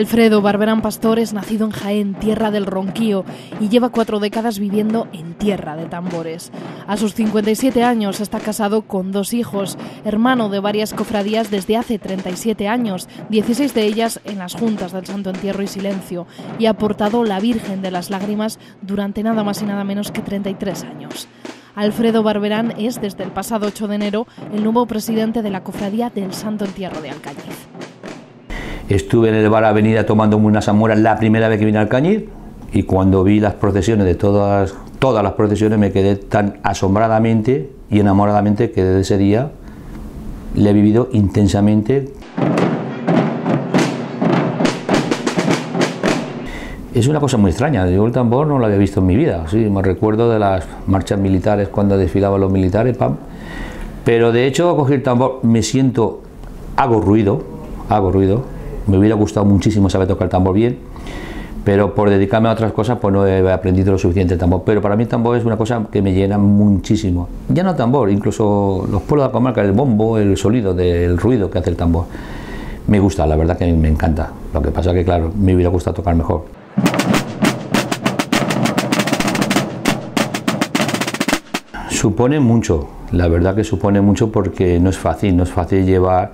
Alfredo Barberán Pastor es nacido en Jaén, tierra del Ronquío, y lleva cuatro décadas viviendo en tierra de tambores. A sus 57 años está casado con dos hijos, hermano de varias cofradías desde hace 37 años, 16 de ellas en las juntas del Santo Entierro y Silencio, y ha portado la Virgen de las Lágrimas durante nada más y nada menos que 33 años. Alfredo Barberán es, desde el pasado 8 de enero, el nuevo presidente de la Cofradía del Santo Entierro de Alcañiz. Estuve en el bar Avenida tomándome unas amuelas la primera vez que vine al Cañiz y cuando vi las procesiones de todas, todas las procesiones me quedé tan asombradamente y enamoradamente que desde ese día le he vivido intensamente. Es una cosa muy extraña, yo el tambor no lo había visto en mi vida, sí, me recuerdo de las marchas militares cuando desfilaban los militares, pam. pero de hecho cogí el tambor, me siento, hago ruido, hago ruido, me hubiera gustado muchísimo saber tocar el tambor bien, pero por dedicarme a otras cosas pues no he aprendido lo suficiente el tambor. Pero para mí el tambor es una cosa que me llena muchísimo. Ya no el tambor, incluso los pueblos de la comarca, el bombo, el sonido del ruido que hace el tambor. Me gusta, la verdad que me encanta. Lo que pasa que claro, me hubiera gustado tocar mejor. Supone mucho, la verdad que supone mucho porque no es fácil, no es fácil llevar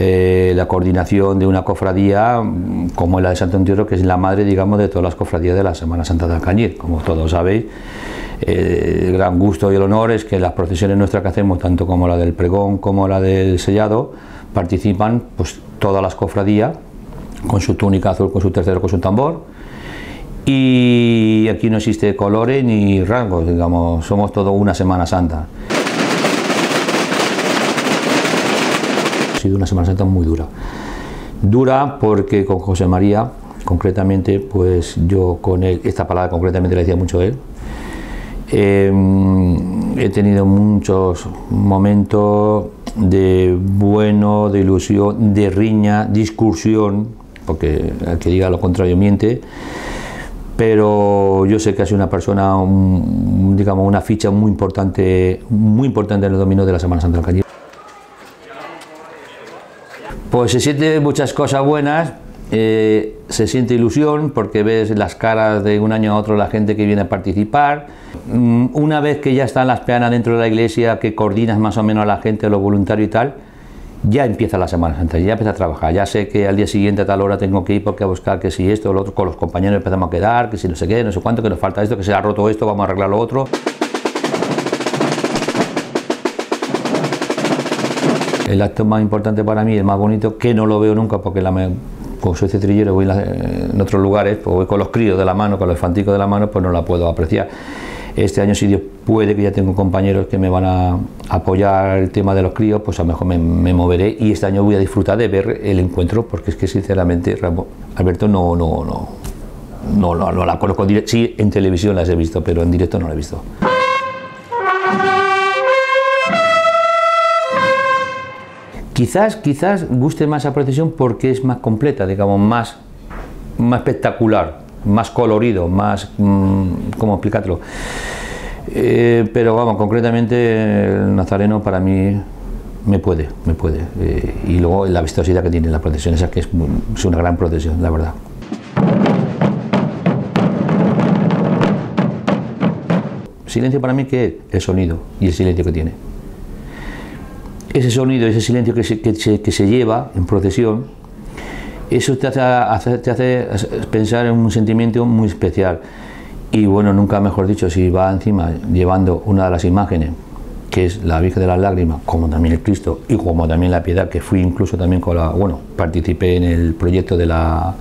eh, la coordinación de una cofradía mm, como la de Santo Entierro, que es la madre, digamos, de todas las cofradías de la Semana Santa de Alcañiz. Como todos sabéis, eh, el gran gusto y el honor es que las procesiones nuestras que hacemos, tanto como la del pregón como la del sellado, participan pues, todas las cofradías con su túnica azul, con su tercero, con su tambor. Y aquí no existe colores ni rangos, digamos, somos todo una Semana Santa. Sido una Semana Santa muy dura. Dura porque con José María, concretamente, pues yo con él, esta palabra concretamente la decía mucho él, em, he tenido muchos momentos de bueno, de ilusión, de riña, discursión, porque el que diga lo contrario miente, pero yo sé que ha sido una persona, digamos, una ficha muy importante, muy importante en el dominio de la Semana Santa Cañón. Pues se siente muchas cosas buenas, eh, se siente ilusión porque ves las caras de un año a otro la gente que viene a participar. Mm, una vez que ya están las peanas dentro de la iglesia, que coordinas más o menos a la gente, los voluntarios y tal, ya empieza la Semana Santa, ya empieza a trabajar. Ya sé que al día siguiente a tal hora tengo que ir porque a buscar que si esto o lo otro, con los compañeros empezamos a quedar, que si no sé qué, no sé cuánto, que nos falta esto, que se ha roto esto, vamos a arreglar lo otro. El acto más importante para mí, el más bonito, que no lo veo nunca porque la como soy cetrillero, voy en otros lugares, pues voy con los críos de la mano, con los infanticos de la mano, pues no la puedo apreciar. Este año, si Dios puede, que ya tengo compañeros que me van a apoyar el tema de los críos, pues a lo mejor me, moveré y este año voy a disfrutar de ver el encuentro, porque es que sinceramente, Alberto, no, no, no, no, no, no la conozco. Sí, en televisión las he visto, pero en directo no la he visto. Quizás, quizás guste más esa procesión porque es más completa, digamos, más, más espectacular, más colorido, más... Mm, ¿Cómo explicarlo? Eh, pero vamos, concretamente el nazareno para mí me puede, me puede. Eh, y luego la vistosidad que tiene la procesión, esa que es, es una gran procesión, la verdad. Silencio para mí que es el sonido y el silencio que tiene ese sonido, ese silencio que se, que se, lleva en procesión, eso te hace, te hace pensar en un sentimiento muy especial. Y bueno, nunca mejor dicho, si va encima llevando una de las imágenes, que es la Virgen de las Lágrimas, como también el Cristo y como también la Piedad, que fui incluso también con la, bueno, participé en el proyecto de la,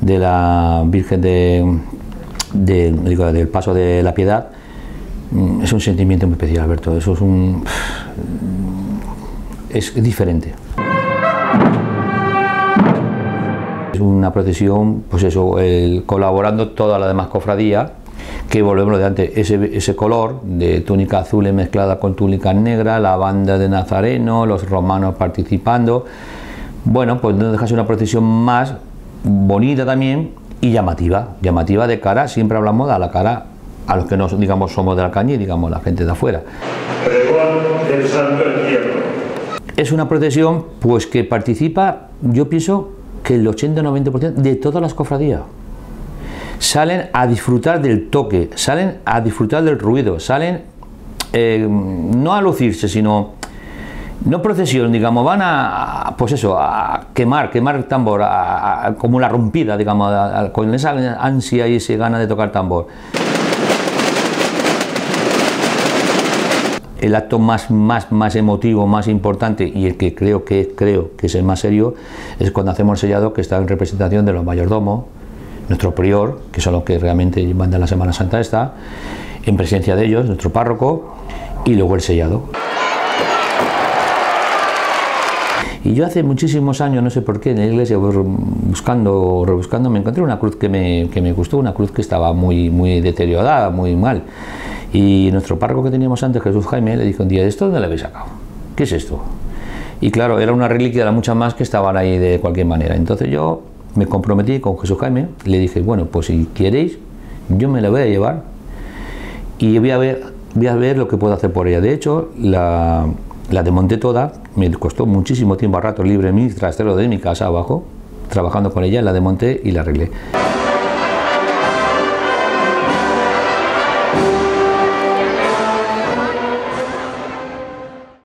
de la Virgen de, del Paso de la Piedad, mm, es un sentimiento muy especial, Alberto. Eso es un es diferente. Es una procesión, pues eso, colaborando toda la demás cofradía, que volvemos de antes, ese, ese color de túnica azul mezclada con túnica negra, la banda de Nazareno, los romanos participando. Bueno, pues no dejas una procesión más bonita también y llamativa, llamativa de cara, siempre hablamos a la cara a los que no digamos somos de la digamos la gente de afuera. del Santo Entierro. Es una procesión pues que participa, yo pienso que el 80-90% de todas las cofradías salen a disfrutar del toque, salen a disfrutar del ruido, salen eh, no a lucirse, sino no procesión, digamos, van a, pues eso, a quemar, quemar el tambor, como la rompida, digamos, con esa ansia y esa gana de tocar tambor. El acto más, más, más emotivo, más importante y el que creo que, creo que es el más serio es cuando hacemos el sellado que está en representación de los mayordomos, nuestro prior, que son los que realmente mandan la Semana Santa esta, en presencia de ellos, nuestro párroco, y luego el sellado. Y yo hace muchísimos años, no sé por qué, en la iglesia, pues, buscando, rebuscando, me encontré una cruz que me, que me gustó, una cruz que estaba muy, muy deteriorada, muy mal. Y nuestro párroco que teníamos antes, Jesús Jaime, le dijo un día, ¿esto dónde le habéis sacado? ¿Qué es esto? Y claro, era una reliquia de muchas más que estaban ahí de cualquier manera. Entonces yo me comprometí con Jesús Jaime, le dije, bueno, pues si queréis, yo me la voy a llevar y voy a ver, voy a ver lo que puedo hacer por ella. De hecho, la, la desmonté toda, me costó muchísimo tiempo a rato libre mi trastero de mi casa abajo, trabajando con ella, la desmonté y la arreglé.